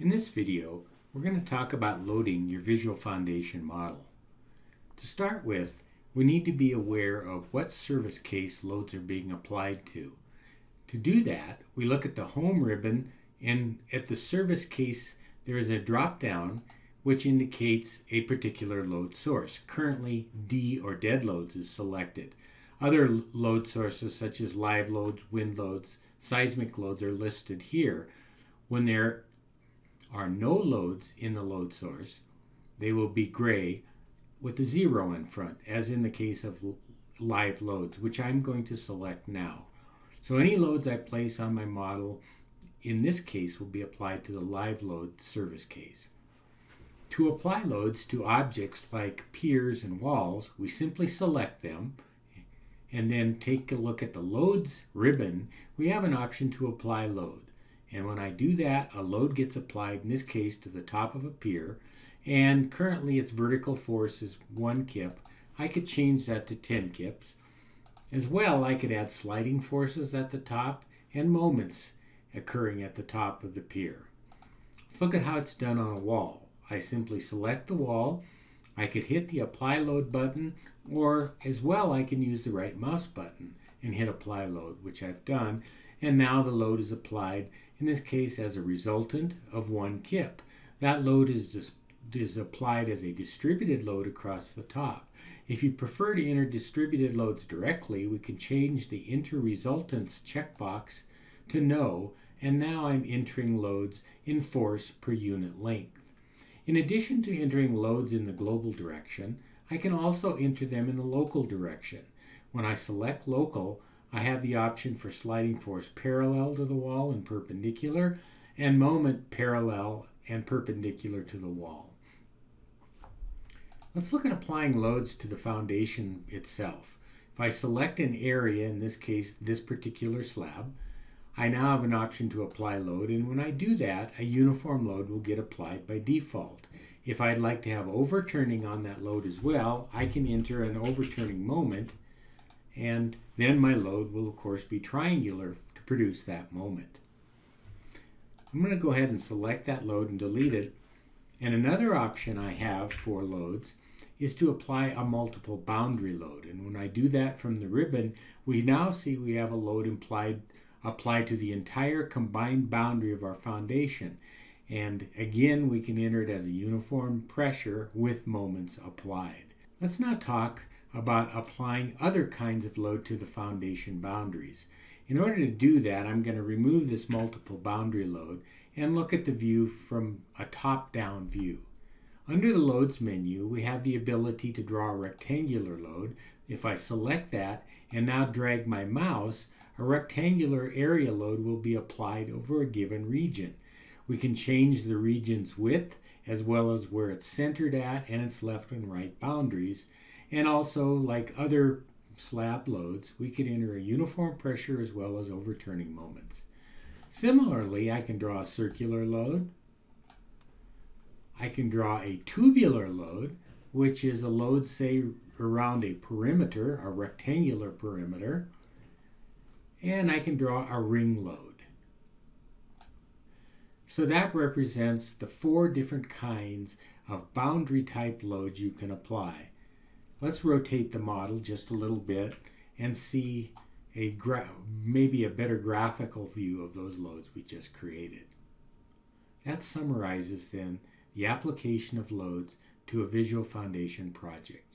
In this video, we're going to talk about loading your Visual Foundation model. To start with, we need to be aware of what service case loads are being applied to. To do that, we look at the Home ribbon and at the service case there is a drop down which indicates a particular load source. Currently, D or dead loads is selected. Other load sources such as live loads, wind loads, seismic loads are listed here. When there are no loads in the load source, they will be gray with a zero in front, as in the case of live loads, which I'm going to select now. So any loads I place on my model in this case will be applied to the live load service case. To apply loads to objects like piers and walls, we simply select them and then take a look at the loads ribbon. We have an option to apply load. And when I do that, a load gets applied, in this case, to the top of a pier. And currently its vertical force is 1 kip. I could change that to 10 kips. As well, I could add sliding forces at the top and moments occurring at the top of the pier. Let's look at how it's done on a wall. I simply select the wall. I could hit the apply load button or as well I can use the right mouse button and hit apply load, which I've done. And now the load is applied, in this case as a resultant of one kip. That load is, is applied as a distributed load across the top. If you prefer to enter distributed loads directly, we can change the enter resultants checkbox to no, and now I'm entering loads in force per unit length. In addition to entering loads in the global direction, I can also enter them in the local direction. When I select local, I have the option for sliding force parallel to the wall and perpendicular, and moment parallel and perpendicular to the wall. Let's look at applying loads to the foundation itself. If I select an area, in this case this particular slab, I now have an option to apply load, and when I do that, a uniform load will get applied by default. If I'd like to have overturning on that load as well, I can enter an overturning moment, and then my load will of course be triangular to produce that moment. I'm going to go ahead and select that load and delete it. And another option I have for loads is to apply a multiple boundary load. And when I do that from the ribbon, we now see we have a load implied applied to the entire combined boundary of our foundation. And again, we can enter it as a uniform pressure with moments applied. Let's now talk about applying other kinds of load to the foundation boundaries. In order to do that, I'm going to remove this multiple boundary load and look at the view from a top-down view. Under the Loads menu, we have the ability to draw a rectangular load. If I select that and now drag my mouse, a rectangular area load will be applied over a given region. We can change the region's width as well as where it's centered at and its left and right boundaries. And also, like other slab loads, we could enter a uniform pressure as well as overturning moments. Similarly, I can draw a circular load. I can draw a tubular load, which is a load, say, around a perimeter, a rectangular perimeter and I can draw a ring load. So that represents the four different kinds of boundary type loads you can apply. Let's rotate the model just a little bit and see a maybe a better graphical view of those loads we just created. That summarizes then the application of loads to a visual foundation project.